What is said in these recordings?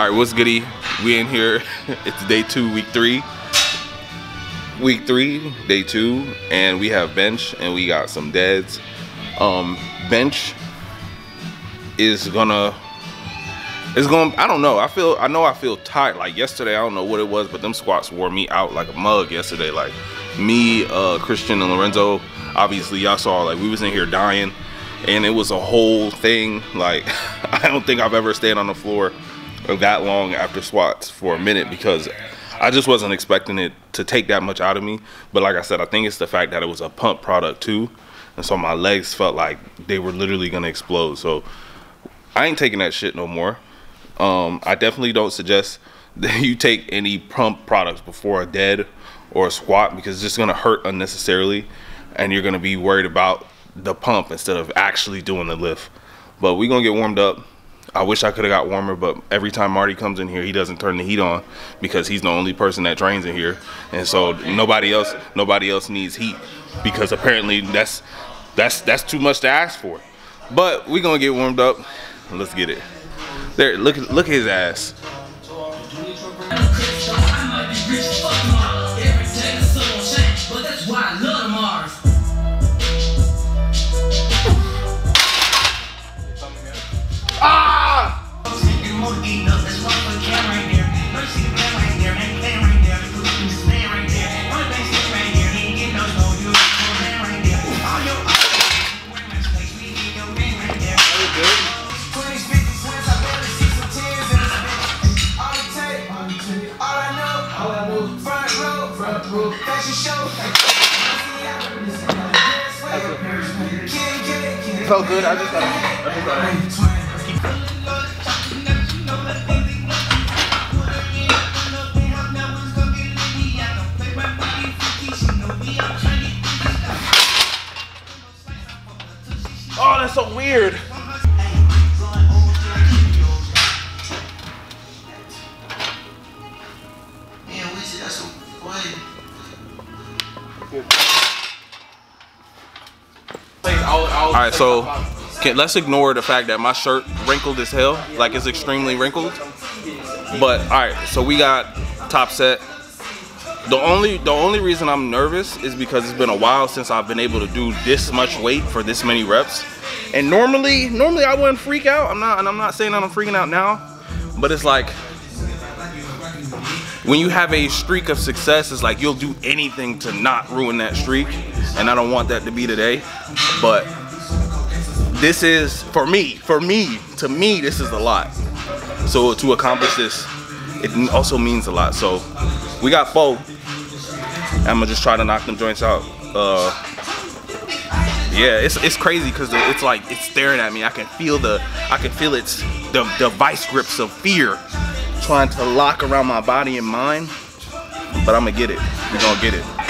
All right, what's goody? We in here. It's day two, week three. Week three, day two, and we have bench and we got some deads. Um, bench is gonna it's gonna. I don't know. I feel I know I feel tired. Like yesterday, I don't know what it was, but them squats wore me out like a mug yesterday. Like me, uh, Christian and Lorenzo, obviously y'all saw like we was in here dying and it was a whole thing. Like I don't think I've ever stayed on the floor that long after squats for a minute because I just wasn't expecting it to take that much out of me. But like I said, I think it's the fact that it was a pump product too. And so my legs felt like they were literally gonna explode. So I ain't taking that shit no more. Um, I definitely don't suggest that you take any pump products before a dead or a squat because it's just gonna hurt unnecessarily and you're gonna be worried about the pump instead of actually doing the lift. But we're gonna get warmed up. I wish I could have got warmer, but every time Marty comes in here, he doesn't turn the heat on because he's the only person that trains in here, and so nobody else, nobody else needs heat because apparently that's that's that's too much to ask for. But we gonna get warmed up. Let's get it. There, look look at his ass. Felt good. I just got. I just got. Oh, that's so weird. All right, so can, let's ignore the fact that my shirt wrinkled as hell, like it's extremely wrinkled. But all right, so we got top set. The only the only reason I'm nervous is because it's been a while since I've been able to do this much weight for this many reps. And normally, normally I wouldn't freak out. I'm not, and I'm not saying that I'm freaking out now, but it's like when you have a streak of success, it's like you'll do anything to not ruin that streak. And I don't want that to be today, but this is for me for me to me this is a lot. So to accomplish this it also means a lot. So we got four. I'm gonna just try to knock them joints out. Uh yeah it's it's crazy because it's like it's staring at me. I can feel the i can feel its the, the vice grips of fear trying to lock around my body and mind but i'm gonna get it. We're gonna get it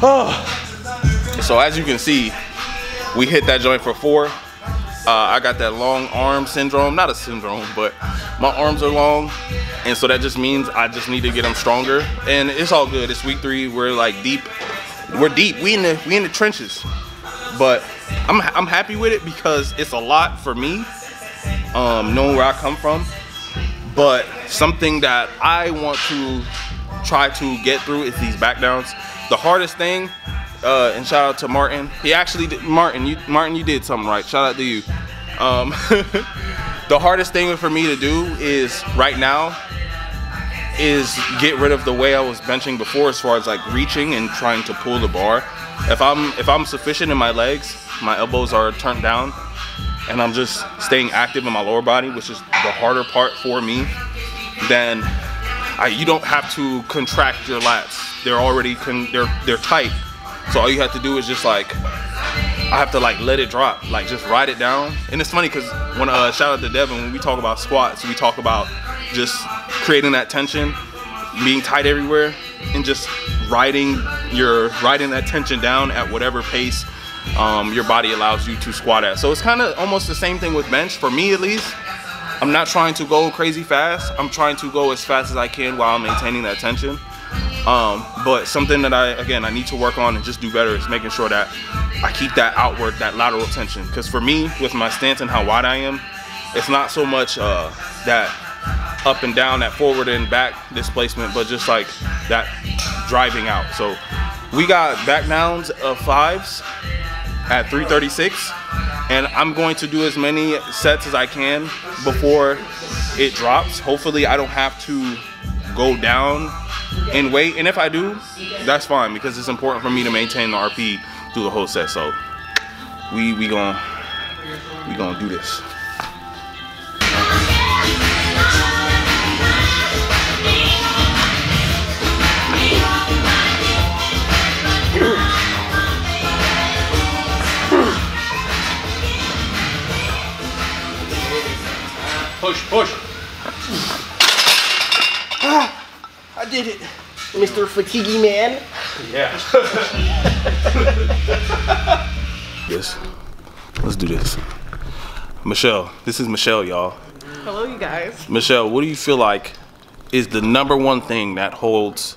So as you can see, we hit that joint for four. Uh, I got that long arm syndrome, not a syndrome, but my arms are long. And so that just means I just need to get them stronger. And it's all good. It's week three. We're like deep. We're deep. We in the we in the trenches. But I'm I'm happy with it because it's a lot for me, um, knowing where I come from. But something that I want to try to get through is these back downs the hardest thing, uh, and shout out to Martin. He actually did, Martin, you Martin, you did something right. Shout out to you. Um, the hardest thing for me to do is right now is get rid of the way I was benching before as far as like reaching and trying to pull the bar. If I'm if I'm sufficient in my legs, my elbows are turned down and I'm just staying active in my lower body, which is the harder part for me, then I, you don't have to contract your lats. They're already con, they're they're tight. So all you have to do is just like I have to like let it drop, like just ride it down. And it's funny because when uh, shout out to Devin, when we talk about squats, we talk about just creating that tension, being tight everywhere, and just riding your riding that tension down at whatever pace um, your body allows you to squat at. So it's kind of almost the same thing with bench for me at least. I'm not trying to go crazy fast. I'm trying to go as fast as I can while maintaining that tension. Um, but something that I, again, I need to work on and just do better is making sure that I keep that outward, that lateral tension. Because for me, with my stance and how wide I am, it's not so much uh, that up and down, that forward and back displacement, but just like that driving out. So we got back downs of fives at 336 and I'm going to do as many sets as I can before it drops. Hopefully I don't have to go down in weight and if I do, that's fine because it's important for me to maintain the RP through the whole set. So we we gonna we to do this. Push, push. Ah, I did it, Mr. Fatiguey Man. Yeah. This. Let's do this. Michelle, this is Michelle, y'all. Hello, you guys. Michelle, what do you feel like is the number one thing that holds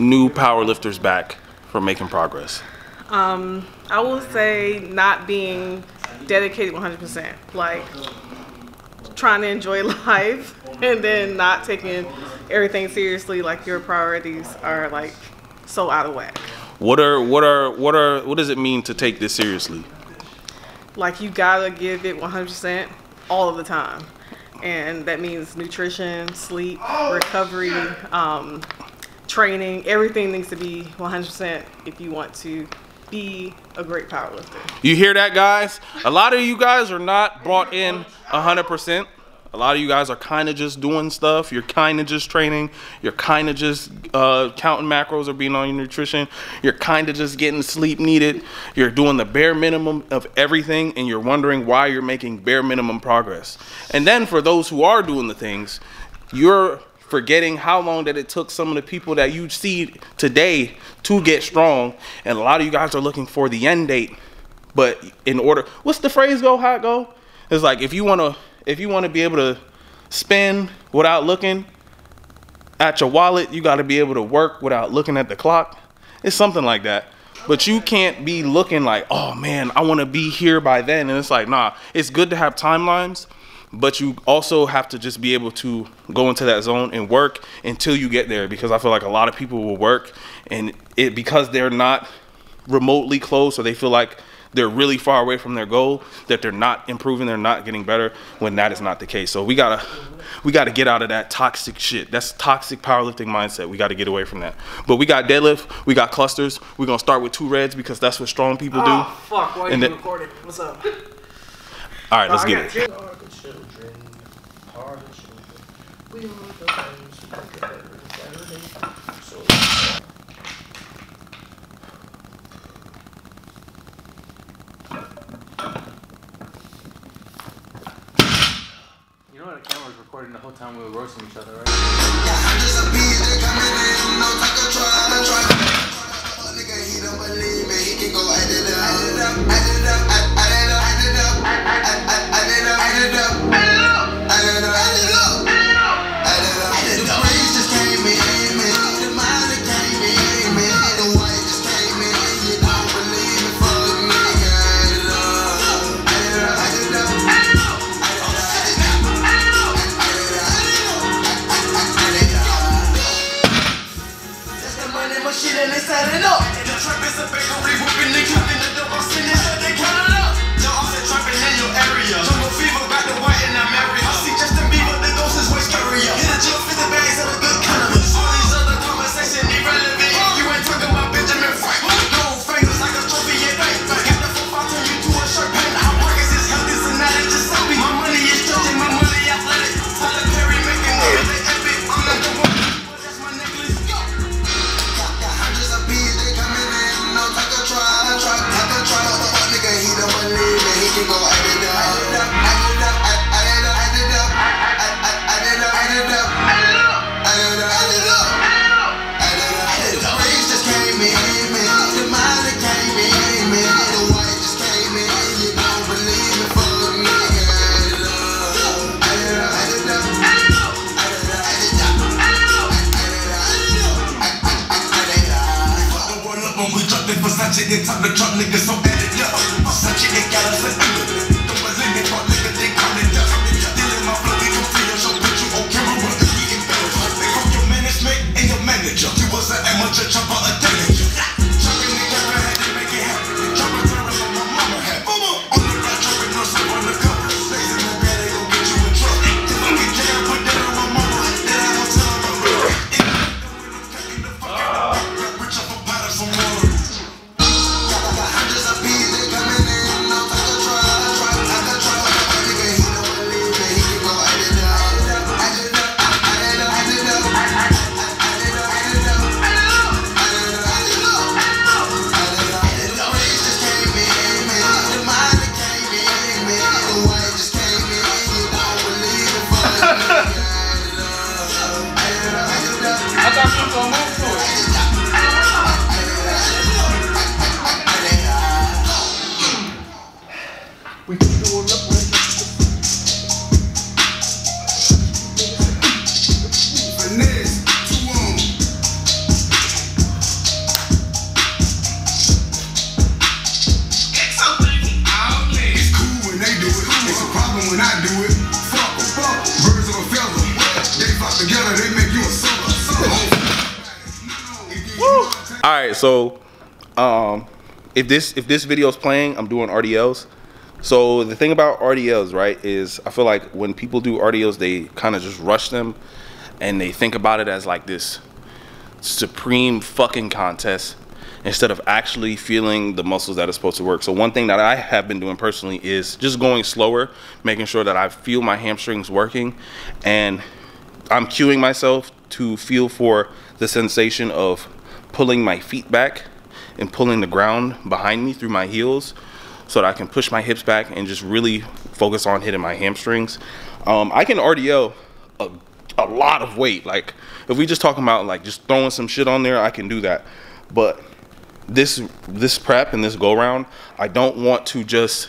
new powerlifters back from making progress? Um, I will say not being dedicated 100%. Like trying to enjoy life and then not taking everything seriously. Like your priorities are like so out of whack. What are what are what are what does it mean to take this seriously? Like you gotta give it 100% all of the time. And that means nutrition, sleep, recovery, um, training. Everything needs to be 100% if you want to be a great powerlifter. You hear that, guys? A lot of you guys are not brought in 100%. A lot of you guys are kind of just doing stuff. You're kind of just training. You're kind of just uh, counting macros or being on your nutrition. You're kind of just getting sleep needed. You're doing the bare minimum of everything, and you're wondering why you're making bare minimum progress. And then for those who are doing the things, you're forgetting how long that it took some of the people that you see today to get strong. And a lot of you guys are looking for the end date. But in order, what's the phrase go? How it go? It's like if you want to if you want to be able to spend without looking at your wallet, you got to be able to work without looking at the clock. It's something like that. But you can't be looking like, oh man, I want to be here by then. And it's like, nah, it's good to have timelines, but you also have to just be able to go into that zone and work until you get there because I feel like a lot of people will work and it because they're not remotely close or they feel like they're really far away from their goal, that they're not improving, they're not getting better, when that is not the case. So we gotta we gotta get out of that toxic shit. That's toxic powerlifting mindset. We gotta get away from that. But we got deadlift, we got clusters. We're gonna start with two reds because that's what strong people do. Oh, fuck, why are you then- recording? What's up? All right, let's get it. two. Are the children, are the children. We are the ones who make it better Saturday. So, You know the camera was recording the whole time we were roasting each other, right? All right, so um, if this if this video is playing, I'm doing RDLs. So the thing about RDLs, right, is I feel like when people do RDLs, they kind of just rush them, and they think about it as like this supreme fucking contest instead of actually feeling the muscles that are supposed to work. So one thing that I have been doing personally is just going slower, making sure that I feel my hamstrings working, and I'm cueing myself to feel for the sensation of pulling my feet back and pulling the ground behind me through my heels so that I can push my hips back and just really focus on hitting my hamstrings. Um, I can RDL a, a lot of weight. Like if we just talking about like just throwing some shit on there, I can do that. But this this prep and this go round, I don't want to just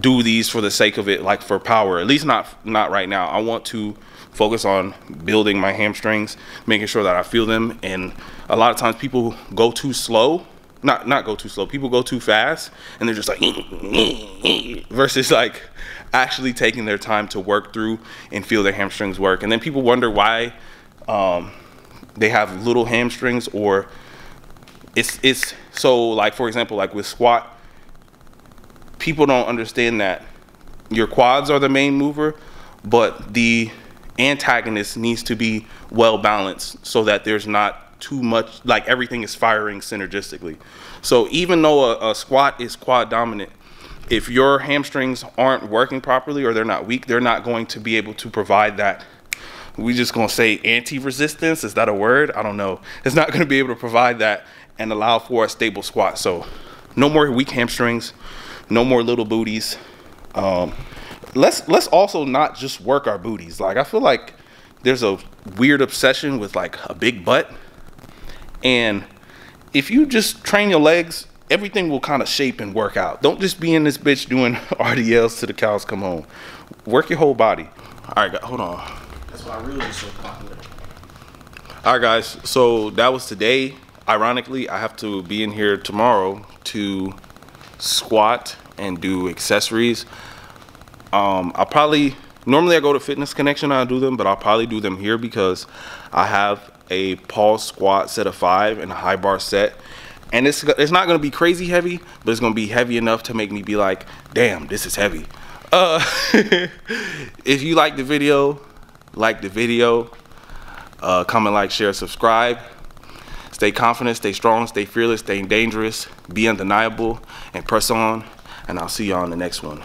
do these for the sake of it, like for power. At least not not right now. I want to focus on building my hamstrings, making sure that I feel them. And a lot of times people go too slow. Not not go too slow. People go too fast, and they're just like versus like actually taking their time to work through and feel their hamstrings work. And then people wonder why um, they have little hamstrings or it's it's so like for example like with squat people don't understand that your quads are the main mover, but the antagonist needs to be well balanced so that there's not too much, like everything is firing synergistically. So even though a, a squat is quad dominant, if your hamstrings aren't working properly or they're not weak, they're not going to be able to provide that. We just gonna say anti-resistance. Is that a word? I don't know. It's not gonna be able to provide that and allow for a stable squat. So no more weak hamstrings, no more little booties. Um, let's let's also not just work our booties. Like I feel like there's a weird obsession with like a big butt, and if you just train your legs, everything will kind of shape and work out. Don't just be in this bitch doing RDLs till the cows come home. Work your whole body. All right, hold on. That's why reels are so popular. All right, guys. So that was today. Ironically, I have to be in here tomorrow to squat and do accessories. Um, I'll probably normally I go to Fitness Connection. I do them, but I'll probably do them here because I have a pause squat set of five and a high bar set. And it's it's not gonna be crazy heavy, but it's gonna be heavy enough to make me be like, damn, this is heavy. Uh, if you like the video, like the video. Uh, comment, like, share, subscribe. Stay confident, stay strong, stay fearless, stay dangerous, be undeniable, and press on. And I'll see y'all on the next one.